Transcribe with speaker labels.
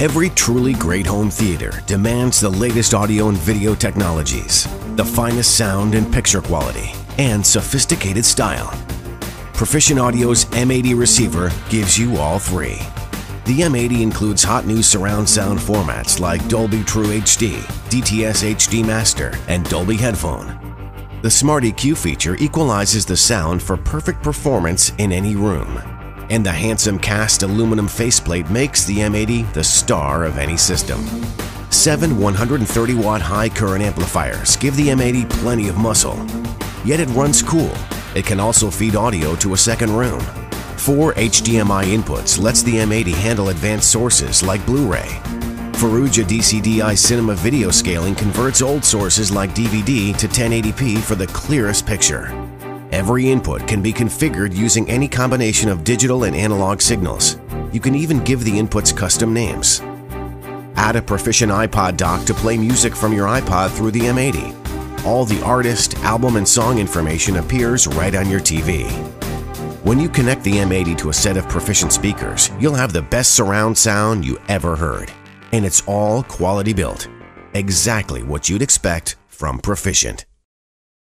Speaker 1: Every truly great home theater demands the latest audio and video technologies, the finest sound and picture quality, and sophisticated style. Proficient Audio's M80 receiver gives you all three. The M80 includes hot new surround sound formats like Dolby True HD, DTS HD Master, and Dolby Headphone. The Smart EQ feature equalizes the sound for perfect performance in any room and the handsome cast aluminum faceplate makes the M80 the star of any system. Seven 130 watt high current amplifiers give the M80 plenty of muscle, yet it runs cool. It can also feed audio to a second room. Four HDMI inputs lets the M80 handle advanced sources like Blu-ray. Faroudja DCDI Cinema video scaling converts old sources like DVD to 1080p for the clearest picture. Every input can be configured using any combination of digital and analog signals. You can even give the inputs custom names. Add a Proficient iPod dock to play music from your iPod through the M80. All the artist, album, and song information appears right on your TV. When you connect the M80 to a set of Proficient speakers, you'll have the best surround sound you ever heard. And it's all quality built. Exactly what you'd expect from Proficient.